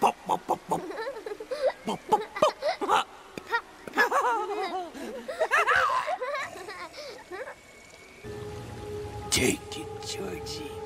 Pop, pop, pop, pop. Pop, pop, pop. Take it. Georgie.